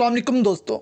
वालेकुम दोस्तों।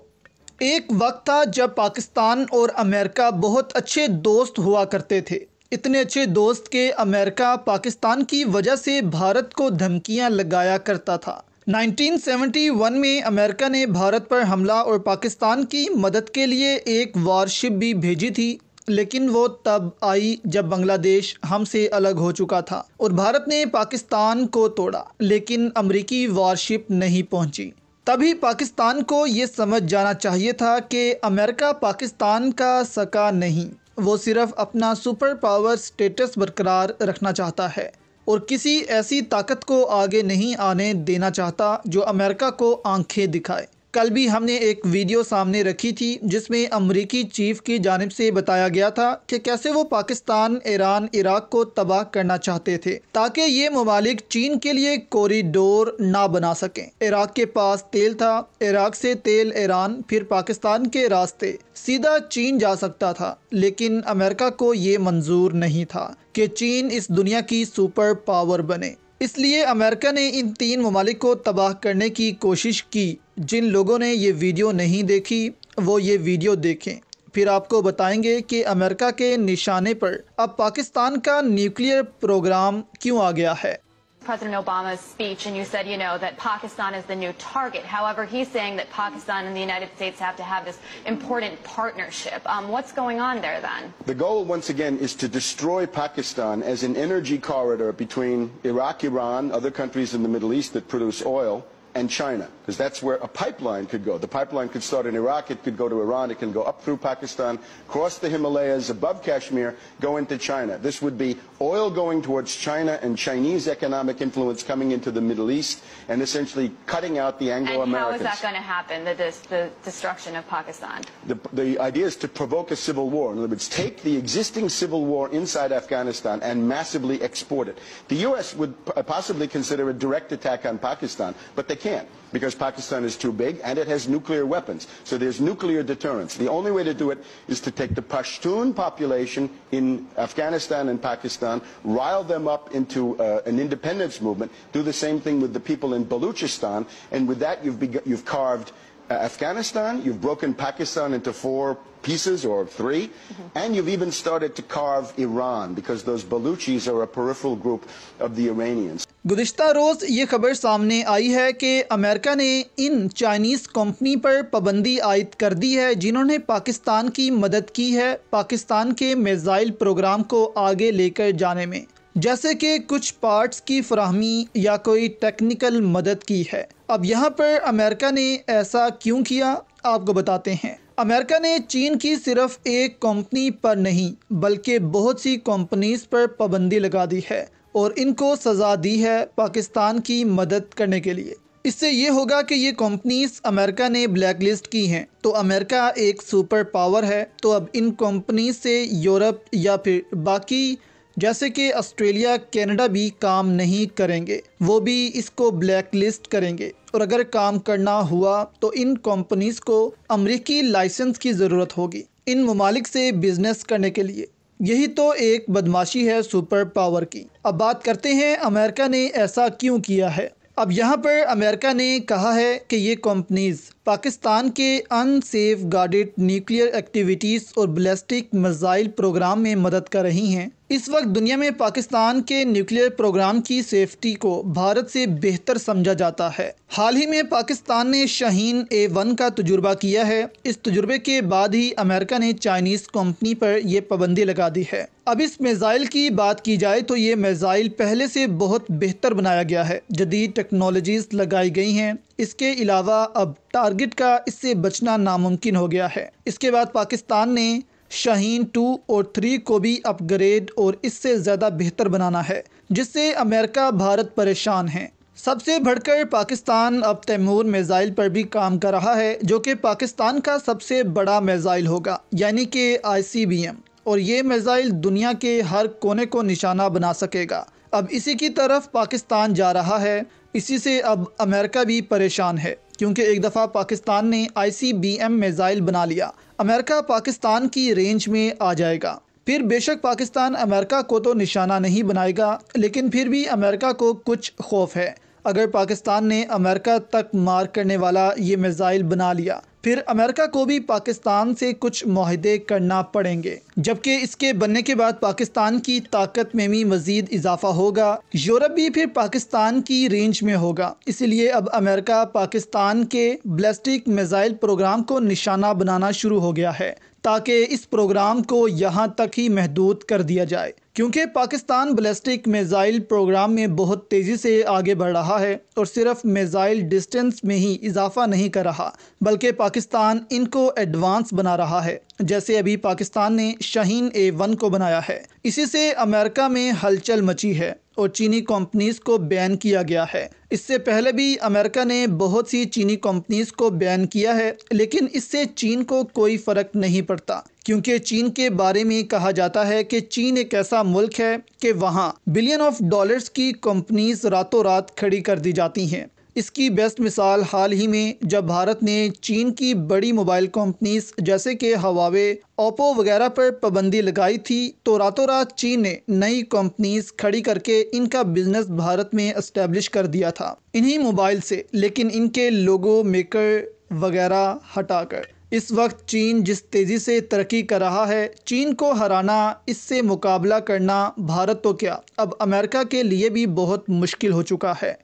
एक वक्त था जब पाकिस्तान और अमेरिका बहुत अच्छे दोस्त हुआ करते थे। इतने अच्छे दोस्त के अमेरिका पाकिस्तान की वजह से भारत को धमकियाँ लगाया करता था। 1971 में अमेरिका ने भारत पर हमला और पाकिस्तान की मदद के लिए एक वारशिप भी भेजी थी, लेकिन वो तब आई जब बांग्लादेश हमसे अलग हो चुका था और भारत ने पाकिस्तान को तोड़ा, लेकिन अमरीकी वारशिप नहीं पहुँची। तभी पाकिस्तान को ये समझ जाना चाहिए था कि अमेरिका पाकिस्तान का सका नहीं। वो सिर्फ़ अपना सुपर पावर स्टेटस बरकरार रखना चाहता है और किसी ऐसी ताकत को आगे नहीं आने देना चाहता जो अमेरिका को आँखें दिखाए। कल भी हमने एक वीडियो सामने रखी थी, जिसमें अमरीकी चीफ की जानब से बताया गया था कि कैसे वो पाकिस्तान, ईरान, इराक को तबाह करना चाहते थे, ताकि ये ममालिक चीन के लिए कॉरिडोर ना बना सकें। इराक के पास तेल था, इराक से तेल ईरान, फिर पाकिस्तान के रास्ते, सीधा चीन जा सकता था, लेकिन अमेरिका को ये मंजूर नहीं था कि चीन इस दुनिया की सुपर पावर बने। इसलिए अमेरिका ने इन तीन ममालिक को तबाह करने की कोशिश की। जिन लोगों ने ये वीडियो नहीं देखी वो ये वीडियो देखें फिर आपको बताएँगे कि अमेरिका के निशाने पर अब पाकिस्तान का न्यूक्लियर प्रोग्राम क्यों आ गया है President Obama's speech, and you said, you know, that Pakistan is the new target. However, he's saying that Pakistan and the United States have to have this important partnership. Um, what's going on there then? The goal, once again, is to destroy Pakistan as an energy corridor between Iraq, Iran, other countries in the Middle East that produce oil, and China, because that's where a pipeline could go. The pipeline could start in Iraq, it could go to Iran, it can go up through Pakistan, cross the Himalayas, above Kashmir, go into China. This would be oil going towards China and Chinese economic influence coming into the Middle East and essentially cutting out the Anglo-Americans. And how is that going to happen, the, this, the destruction of Pakistan? The, the idea is to provoke a civil war. In other words, take the existing civil war inside Afghanistan and massively export it. The U.S. would uh, possibly consider a direct attack on Pakistan, but they can't because Pakistan is too big and it has nuclear weapons. So there's nuclear deterrence. The only way to do it is to take the Pashtun population in Afghanistan and Pakistan, rile them up into uh, an independence movement, do the same thing with the people in Baluchistan, and with that you've, you've carved Afghanistan, you've broken Pakistan into four pieces or 3 mm -hmm. and you've even started to carve Iran because those Baluchis are a peripheral group of the Iranians. गुज्त रोज़ ये खबर सामने आई है कि America ने इन Chinese company पर पाबंदी आयद कर दी है जिन्होंने पाकिस्तान की मदद की है पाकिस्तान के मिज़ाइल प्रोग्राम को आगे लेकर जाने में जैसे कि कुछ पार्ट्स की फ्राहमी या कोई टेक्निकल मदद की है अब यहाँ पर अमेरिका ने ऐसा क्यों किया, आपको बताते हैं। अमेरिका ने चीन की सिर्फ़ एक कंपनी पर नहीं, बल्कि बहुत सी कंपनीज़ पर पाबंदी लगा दी है और इनको सज़ा दी है पाकिस्तान की मदद करने के लिए। इससे ये होगा कि ये कंपनीज़ अमेरिका ने ब्लैक लिस्ट की हैं। तो अमेरिका एक सुपर पावर है तो अब इन कंपनीज़ से यूरोप या फिर बाकी जैसे कि ऑस्ट्रेलिया, कनाडा भी काम नहीं करेंगे, वो भी इसको ब्लैक लिस्ट करेंगे। और अगर काम करना हुआ तो इन कंपनीज़ को अमरीकी लाइसेंस की ज़रूरत होगी, इन ममालिक से बिज़नेस करने के लिए। यही तो एक बदमाशी है सुपर पावर की। अब बात करते हैं, अमेरिका ने ऐसा क्यों किया है? अब यहाँ पर अमेरिका ने कहा है कि ये कंपनीज़ पाकिस्तान के अनसेफ गार्डेड न्यूक्लियर एक्टिविटीज़ और बैलिस्टिक मिसाइल प्रोग्राम में मदद कर रही हैं। इस वक्त दुनिया में पाकिस्तान के न्यूक्लियर प्रोग्राम की सेफ्टी को भारत से बेहतर समझा जाता है। हाल ही में पाकिस्तान ने शहीन ए वन का तजुर्बा किया है। इस तजुर्बे के बाद ही अमेरिका ने चाइनीज़ कंपनी पर यह पाबंदी लगा दी है। अब इस मिज़ाइल की बात की जाए तो ये मिज़ाइल पहले से बहुत बेहतर बनाया गया है। जदीद टेक्नोलॉजीज़ लगाई गई हैं। इसके अलावा अब टारगेट का इससे बचना नामुमकिन हो गया है। इसके बाद पाकिस्तान ने शाहीन टू और थ्री को भी अपग्रेड और इससे ज़्यादा बेहतर बनाना है, जिससे अमेरिका, भारत परेशान है। सबसे बढ़कर पाकिस्तान अब तैमूर मिज़ाइल पर भी काम कर रहा है, जो कि पाकिस्तान का सबसे बड़ा मिज़ाइल होगा, यानी कि आईसीबीएम और ये मिज़ाइल दुनिया के हर कोने को निशाना बना सकेगा। अब इसी की तरफ़ पाकिस्तान जा रहा है, इसी से अब अमेरिका भी परेशान है। क्योंकि एक दफ़ा पाकिस्तान ने आईसीबीएम मिज़ाइल बना लिया। अमेरिका पाकिस्तान की रेंज में आ जाएगा। फिर बेशक पाकिस्तान अमेरिका को तो निशाना नहीं बनाएगा, लेकिन फिर भी अमेरिका को कुछ खौफ है। अगर पाकिस्तान ने अमेरिका तक मार करने वाला ये मिसाइल बना लिया, फिर अमेरिका को भी पाकिस्तान से कुछ माहदे करना पड़ेंगे। जबकि इसके बनने के बाद पाकिस्तान की ताकत में भी मजीद इजाफा होगा। यूरोप भी फिर पाकिस्तान की रेंज में होगा। इसलिए अब अमेरिका पाकिस्तान के ब्लास्टिक मिसाइल प्रोग्राम को निशाना बनाना शुरू हो गया है। ताकि इस प्रोग्राम को यहाँ तक ही महदूद कर दिया जाए। क्योंकि पाकिस्तान बैलिस्टिक मिज़ाइल प्रोग्राम में बहुत तेज़ी से आगे बढ़ रहा है और सिर्फ़ मिज़ाइल डिस्टेंस में ही इजाफा नहीं कर रहा, बल्कि पाकिस्तान इनको एडवांस बना रहा है, जैसे अभी पाकिस्तान ने शहीन ए वन को बनाया है। इसी से अमेरिका में हलचल मची है। और चीनी कंपनीज़ को बैन किया गया है। इससे पहले भी अमेरिका ने बहुत सी चीनी कंपनीज़ को बैन किया है, लेकिन इससे चीन को कोई फ़र्क नहीं पड़ता, क्योंकि चीन के बारे में कहा जाता है कि चीन एक ऐसा मुल्क है कि वहाँ बिलियन ऑफ़ डॉलर्स की कंपनीज़ रातों रात खड़ी कर दी जाती हैं। इसकी बेस्ट मिसाल हाल ही में जब भारत ने चीन की बड़ी मोबाइल कंपनीज़ जैसे कि हवावे ओप्पो वगैरह पर पाबंदी लगाई थी तो रातों रात चीन ने नई कंपनीज़ खड़ी करके इनका बिज़नेस भारत में इस्टेब्लिश कर दिया था। इन्हीं मोबाइल से, लेकिन इनके लोगो मेकर वगैरह हटाकर। इस वक्त चीन जिस तेज़ी से तरक्की कर रहा है, चीन को हराना, इससे मुकाबला करना भारत तो क्या, अब अमेरिका के लिए भी बहुत मुश्किल हो चुका है।